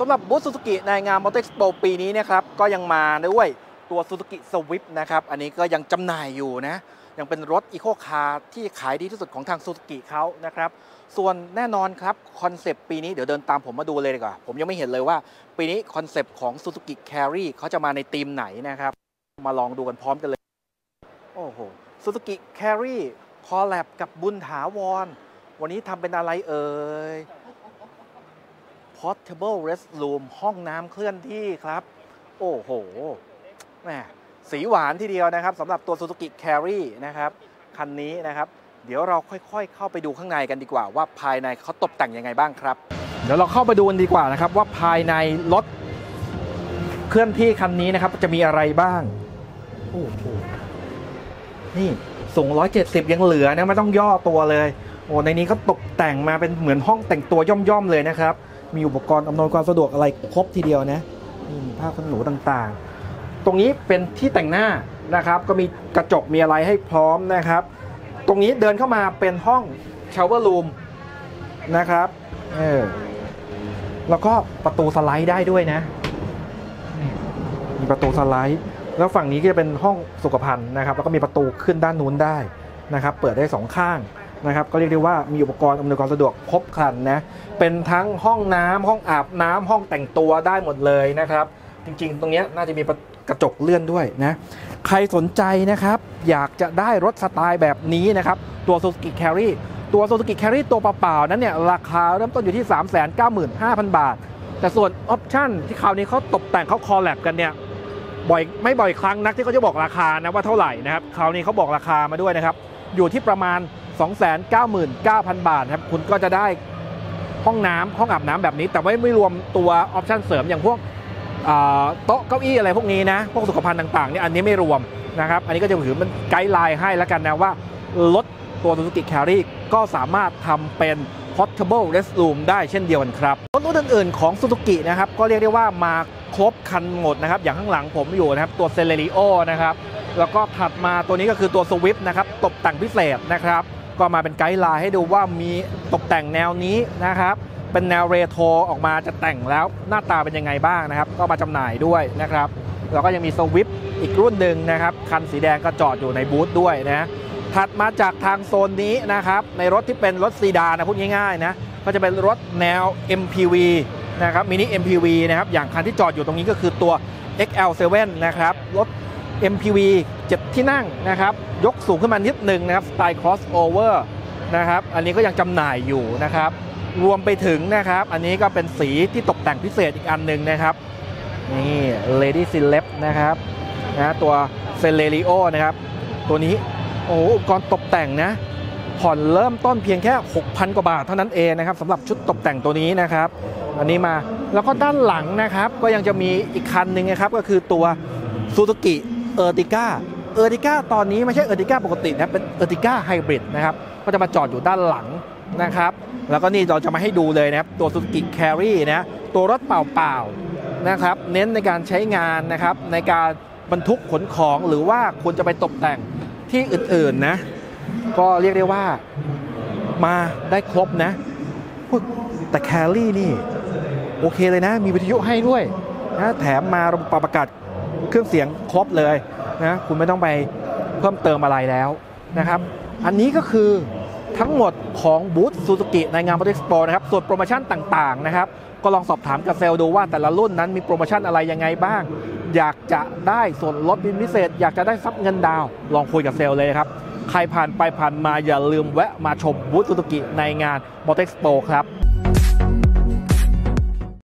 สำหรับบูธซูซูกิในงานมอเตอร์ x โปปีนี้นะครับก็ยังมาด้วยตัวซูซูกิสวิ t นะครับ อันนี้ก็ยังจำหน่ายอยู่นะ ยังเป็นรถอีโคคาร์ที่ขายดีที่สุดของทางซูซูกิเขานะครับ ส่วนแน่นอนครับ คอนเซปต์ปีนี้เดี๋ยวเดินตามผมมาดูเลยดีกว่า ผมยังไม่เห็นเลยว่า ปีนี้คอนเซปต์ของ Suzuki Carry เขาจะมาในธีมไหนนะครับ มาลองดูกันพร้อมกันเลย โอ้โห Suzuki Carry collab กับบุญถาวร วันนี้ทำเป็นอะไรเอ่ย Portable Restroom ห้องน้ำเคลื่อนที่ครับ โอ้โหแหมสีหวานทีเดียวนะครับสำหรับตัว Suzuki Carry นะครับคันนี้นะครับ เดี๋ยวเราค่อยๆ เข้าไปดูข้างในกันดีกว่า ว่าภายในเขาตกแต่งยังไงบ้างครับ เดี๋ยวเราเข้าไปดูกันดีกว่านะครับ ว่าภายในรถเคลื่อนที่คันนี้นะครับ จะมีอะไรบ้างโอ้โหนี่สูง 170 ยังเหลือนะไม่ต้องย่อตัวเลย โอ้ในนี้ก็ตกแต่งมาเป็นเหมือนห้องแต่งตัวย่อมๆเลยนะครับ มีอุปกรณ์อำนวยความสะดวกอะไรครบทีเดียวนะนี่มีผ้าขนหนูต่างๆ ตรงนี้เป็นที่แต่งหน้านะครับ ก็มีกระจกมีอะไรให้พร้อมนะครับ ตรงนี้เดินเข้ามาเป็นห้องชาวเวอร์รูมนะครับเออแล้วก็ประตูสไลด์ได้ด้วยนะ มีประตูสไลด์ แล้วฝั่งนี้ก็จะเป็นห้องสุขภัณฑ์นะครับ แล้วก็มีประตูขึ้นด้านนู้นได้นะครับ เปิดได้สองข้าง นะครับก็เรียกได้ว่ามีอุปกรณ์อำนวยความสะดวกครบครันนะเป็นทั้งห้องน้ำห้องอาบน้ำห้องแต่งตัวได้หมดเลยนะครับ จริงๆ ตรงนี้น่าจะมีกระจกเลื่อนด้วยนะใครสนใจนะครับ อยากจะได้รถสไตล์แบบนี้นะครับ ตัว Suzuki Carry ตัว Suzuki Carry ตัวเปล่าๆนั้นเนี่ยราคาเริ่มต้นอยู่ที่ 395,000 บาท แต่ส่วนออปชั่นที่คราวนี้เขาตกแต่งเขา collab กันเนี่ยบ่อยไม่บ่อยครั้งนักที่เขาจะบอกราคานะว่าเท่าไหร่นะครับคราวนี้เขาบอกราคามาด้วยนะครับ อยู่ที่ประมาณ 299,000 บาทครับคุณก็จะได้ห้องน้ำห้องอาบน้ำแบบนี้ แต่ไม่ไม่รวมตัวออปชั่นเสริมอย่างพวกโต๊ะเก้าอี้อะไรพวกนี้นะพวกสุขภัณฑ์ต่างๆเนี่ยอันนี้ไม่รวมนะครับอันนี้ก็จะถือเป็น guideline ให้แล้วกันนะว่า รถตัว Suzuki Carry ก็สามารถทำเป็น Portable Restroom ได้เช่นเดียวกันครับ รถรุ่นอื่นๆของ Suzuki นะครับ ก็เรียกได้ว่ามาครบคันหมดนะครับ อย่างข้างหลังผมอยู่นะครับ ตัว c e l e r i o นะครับ แล้วก็ถัดมาตัวนี้ก็คือตัว Swift นะครับ ตกแต่งพิเศษนะครับ ก็มาเป็นไกด์ไลน์ให้ดูว่ามีตกแต่งแนวนี้นะครับ เป็นแนวเรโทรออกมาจะแต่งแล้วหน้าตาเป็นยังไงบ้างนะครับ ก็มาจำหน่ายด้วยนะครับแล้วก็ยังมี Swift อีกรุ่นหนึ่งนะครับ คันสีแดงก็จอดอยู่ในบูธด้วยนะถัดมาจากทางโซนนี้นะครับ ในรถที่เป็นรถซีดานนะพูดง่ายๆนะก็จะเป็นรถแนว MPV นะครับมินิ MPV นะครับอย่างคันที่จอดอยู่ตรงนี้ก็คือตัว XL7 นะครับรถ MPV 7 ที่นั่งนะครับ ยกสูงขึ้นมานิดหนึ่งนะครับสไตล์ crossover นะครับ อันนี้ก็ยังจำหน่ายอยู่นะครับ รวมไปถึงนะครับ อันนี้ก็เป็นสีที่ตกแต่งพิเศษอีกอันหนึ่งนะครับ นี่ Lady Celeb นะครับนะตัว c e l e r i o นะครับ ตัวนี้ โอ้อุปกรณ์ตกแต่งนะผ่อนเริ่มต้นเพียงแค่ 6,000 กว่าบาทเท่านั้นเองนะครับสำหรับชุดตกแต่งตัวนี้นะครับ อันนี้มาแล้วก็ด้านหลังนะครับ ก็ยังจะมีอีกคันหนึ่งนะครับ ก็คือตัว Suzuki Ertiga Ertiga ต เออร์ติก้าตอนนี้ไม่ใช่ Ertiga ปกตินะเป็น Ertiga Hybrid นะครับก็จะมาจอดอยู่ด้านหลังนะครับ แล้วก็นี่เราจะมาให้ดูเลยนะครับตัว Suzuki Carry นะตัวรถเปล่าๆนะครับ เน้นในการใช้งานนะครับ ในการบรรทุกขนของหรือว่าคุณจะไปตกแต่งที่อื่นๆนะ ก็เรียกได้ว่ามาได้ครบนะแต่แครี่นี่ โอเคเลยนะ มีวิทยุให้ด้วยนะแถมมาระบบปรับอากาศเครื่องเสียงครบเลย นะคุณไม่ต้องไปเพิ่มเติมอะไรแล้วนะครับ อันนี้ก็คือทั้งหมดของบูธซูซูกิในงาน Motor Expo นะครับ ส่วนโปรโมชั่นต่าง ๆ นะครับ ก็ลองสอบถามกับเซลล์ดูว่าแต่ละรุ่นนั้นมีโปรโมชั่นอะไรยังไงบ้าง อยากจะได้ส่วนลดพิเศษ อยากจะได้ซับเงินดาวน์ ลองคุยกับเซลล์เลยครับ ใครผ่านไปผ่านมาอย่าลืมแวะมาชมบูธซูซูกิในงาน Motor Expo ครับ